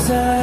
thousands.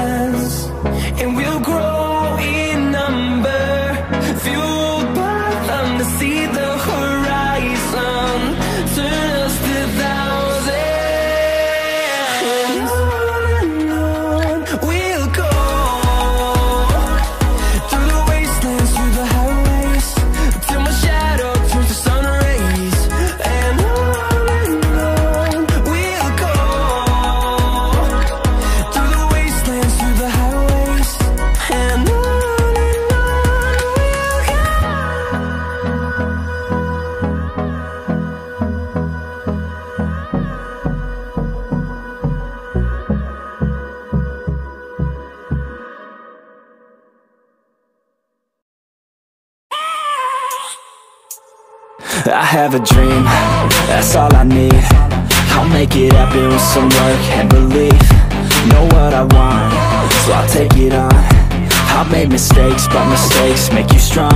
I have a dream, that's all I need. I'll make it happen with some work and belief. Know what I want, so I'll take it on. I've made mistakes, but mistakes make you strong.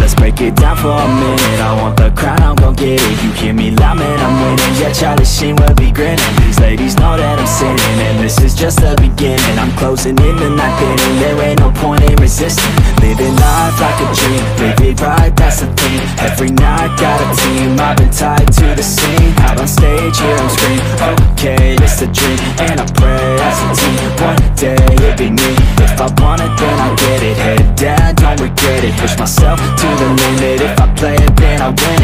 Let's break it down for a minute. I want the crown, I'm gon' get it. You hear me loud, man, Yeah, Charlie Sheen will be grinning These ladies know that I'm sinning And this is just the beginning. I'm closing in the night inning There ain't no point in resisting. Living life like a dream Live it right, that's the thing. Every night, got a team I've been tied to the scene. Out on stage, here I'm screaming Okay, it's a dream. And I pray as a team One day, it'll be me. If I want it, then I'll get it. Head down, don't regret it. Push myself to the limit. If I play it, then I win it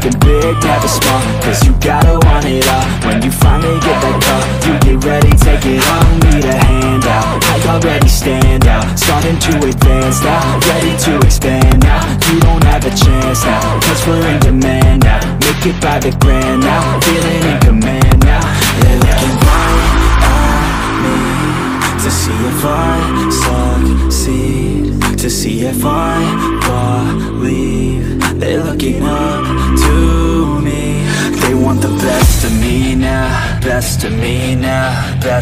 Thinking big, never small, cause you gotta want it all. When you finally get that call, you get ready, take it on Need a hand out, I already stand out. Starting to advance now, ready to expand now. You don't have a chance now, cause we're in demand now. Make it by the grand now, feeling in command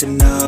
listen up,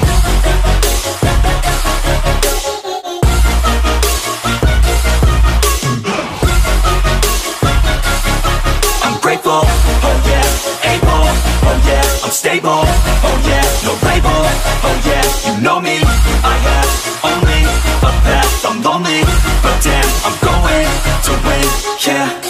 I'm stable, oh yeah, no label, oh yeah, you know me. I have only a path, I'm lonely, but damn, I'm going to win, yeah.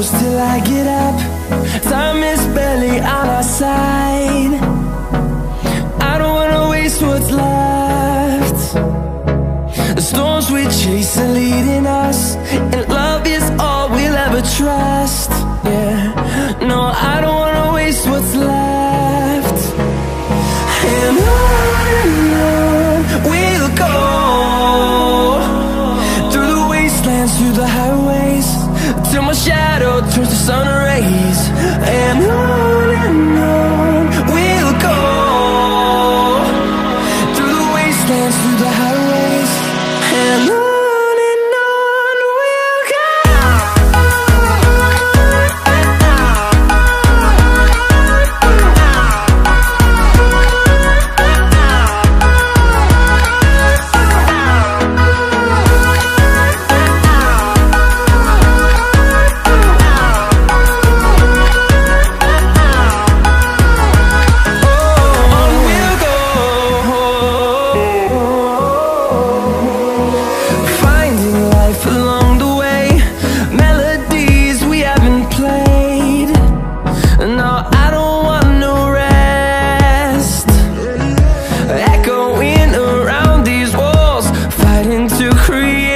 Till I get up. Time is barely on our side. Chase are leading us to create